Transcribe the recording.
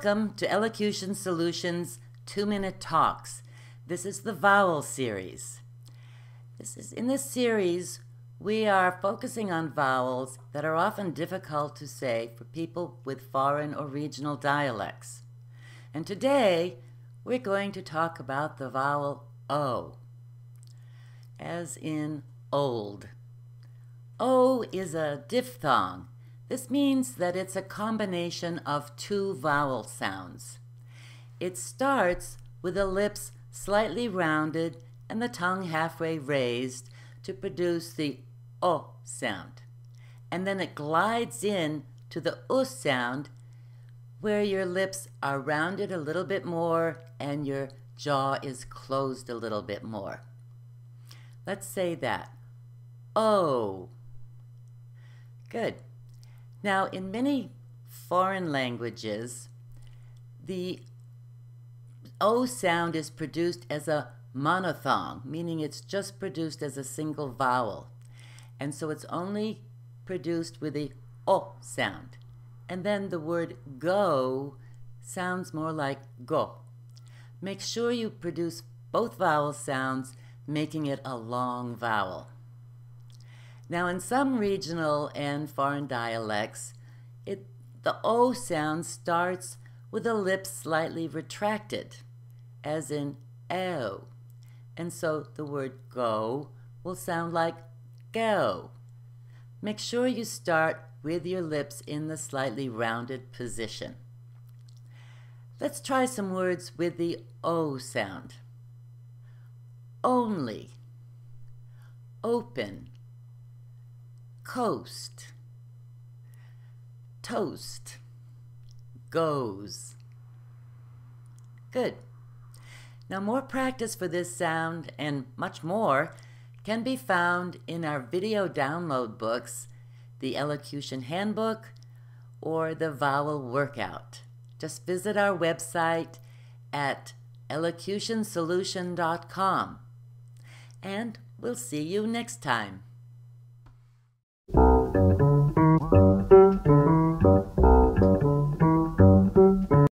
Welcome to Elocution Solutions 2 Minute Talks. This is the Vowel Series. This is in this series we are focusing on vowels that are often difficult to say for people with foreign or regional dialects. And today we're going to talk about the vowel O, as in old. O is a diphthong. This means that it's a combination of two vowel sounds. It starts with the lips slightly rounded and the tongue halfway raised to produce the O sound. And then it glides in to the U sound where your lips are rounded a little bit more and your jaw is closed a little bit more. Let's say that. Oh. Good. Now, in many foreign languages, the O sound is produced as a monothong, meaning it's just produced as a single vowel. And so it's only produced with the O sound. And then the word go sounds more like go. Make sure you produce both vowel sounds, making it a long vowel. Now, in some regional and foreign dialects, it, the O sound starts with the lips slightly retracted, as in O. And so the word go will sound like go. Make sure you start with your lips in the slightly rounded position. Let's try some words with the O sound. Only, open, coast, toast, goes. Good. Now, more practice for this sound and much more can be found in our video download books, the Elocution Handbook, or the Vowel Workout. Just visit our website at elocutionsolution.com. And we'll see you next time.